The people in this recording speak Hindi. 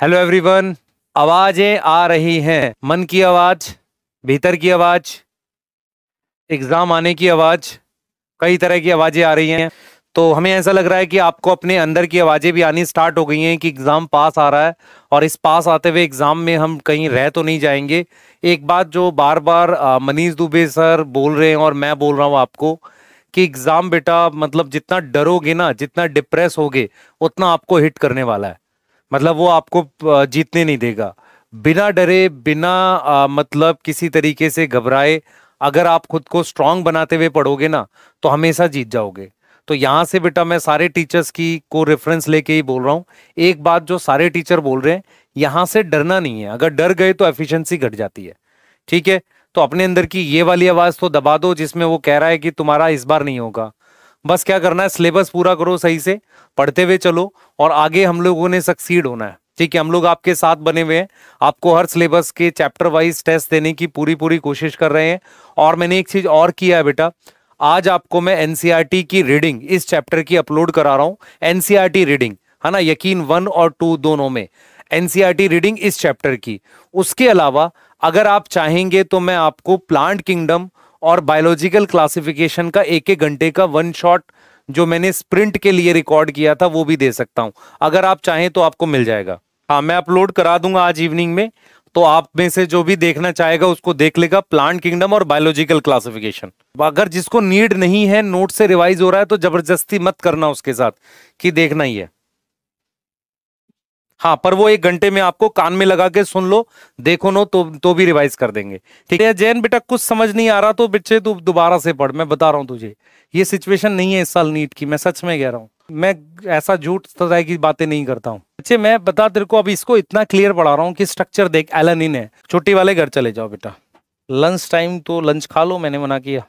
हेलो एवरीवन आवाज़ें आ रही हैं। मन की आवाज़, भीतर की आवाज़ एग्ज़ाम आने की आवाज़, कई तरह की आवाज़ें आ रही हैं। तो हमें ऐसा लग रहा है कि आपको अपने अंदर की आवाज़ें भी आनी स्टार्ट हो गई हैं कि एग्ज़ाम पास आ रहा है और इस पास आते हुए एग्ज़ाम में हम कहीं रह तो नहीं जाएँगे। एक बात जो बार बार मनीष दुबे सर बोल रहे हैं और मैं बोल रहा हूँ आपको कि एग्ज़ाम बेटा मतलब जितना डरोगे ना, जितना डिप्रेस होगे, उतना आपको हिट करने वाला है। मतलब वो आपको जीतने नहीं देगा। बिना डरे बिना आ, मतलब किसी तरीके से घबराए अगर आप खुद को स्ट्रांग बनाते हुए पढ़ोगे ना तो हमेशा जीत जाओगे। तो यहाँ से बेटा मैं सारे टीचर्स की को रेफरेंस लेके ही बोल रहा हूँ। एक बात जो सारे टीचर बोल रहे हैं यहाँ से डरना नहीं है। अगर डर गए तो एफिशिएंसी घट जाती है। ठीक है? तो अपने अंदर की ये वाली आवाज़ तो दबा दो जिसमें वो कह रहा है कि तुम्हारा इस बार नहीं होगा। बस क्या करना है सिलेबस पूरा करो सही से, पढ़ते हुए चलो, और आगे हम लोगों ने सक्सीड होना है। ठीक है, हम लोग आपके साथ बने हुए हैं। आपको हर सिलेबस के चैप्टर वाइज टेस्ट देने की पूरी पूरी कोशिश कर रहे हैं। और मैंने एक चीज़ और किया है बेटा, आज आपको मैं एनसीईआरटी की रीडिंग इस चैप्टर की अपलोड करा रहा हूँ एनसीईआरटी रीडिंग है ना? यकीन वन और टू दोनों में एनसीईआरटी रीडिंग इस चैप्टर की। उसके अलावा, अगर आप चाहेंगे तो मैं आपको प्लांट किंगडम और बायोलॉजिकल क्लासिफिकेशन का एक एक घंटे का वन शॉट जो मैंने स्प्रिंट के लिए रिकॉर्ड किया था, वो भी दे सकता हूँ। अगर आप चाहें तो आपको मिल जाएगा। हाँ मैं अपलोड करा दूँगा आज इवनिंग में तो आप में से जो भी देखना चाहेगा उसको देख लेगा। प्लांट किंगडम और बायोलॉजिकल क्लासिफिकेशन अगर जिसको नीड नहीं है नोट से रिवाइज हो रहा है तो ज़बरदस्ती मत करना उसके साथ कि देखना ही है। हाँ पर वो एक घंटे में आपको कान में लगा के सुन लो, देखो नो तो तो भी रिवाइज कर देंगे। ठीक है, जैन बेटा, कुछ समझ नहीं आ रहा तो बच्चे तू दोबारा से पढ़, मैं बता रहा हूँ तुझे। ये सिचुएशन नहीं है इस साल नीट की, मैं सच में कह रहा हूँ। मैं ऐसा झूठ तरह की बातें नहीं करता हूँ। बच्चे, मैं बता तेरे को अब इसको इतना क्लियर पढ़ा रहा हूँ कि स्ट्रक्चर देख एलन इन है। छोटी वाले घर चले जाओ बेटा। लंच टाइम तो लंच खा लो, मैंने मना किया।